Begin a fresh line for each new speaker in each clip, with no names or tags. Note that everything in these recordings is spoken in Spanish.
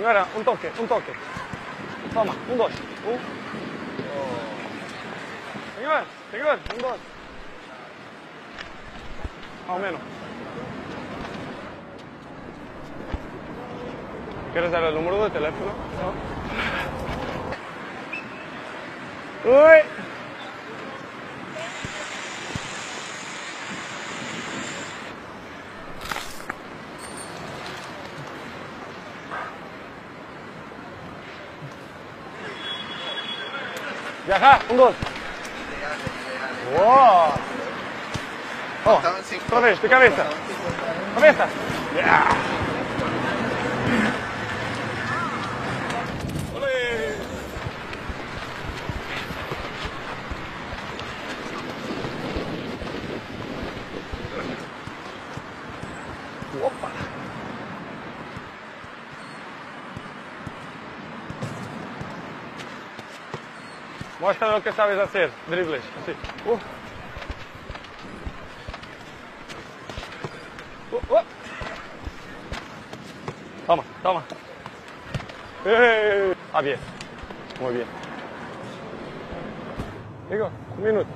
Espera, un toque, un toque. Toma, un, dos. Un. Señor, señor, un, dos. Más o menos. ¿Quieres dar el número de teléfono? No. Uy. Viaja, un dos. Wow. Oh, otra vez, tu cabeza. Cabeza. Yeah. Opa. Muestra lo que sabes hacer, dribles, así. Uh. Uh, uh. Toma, toma. ¡Eh! Ah. Muy bien. Digo, un minuto.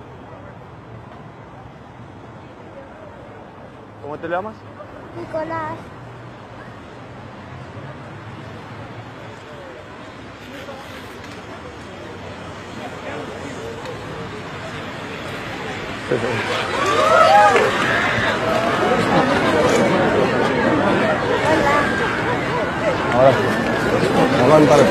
¿Cómo te llamas?
Nicolás.
好了，我帮你办了去。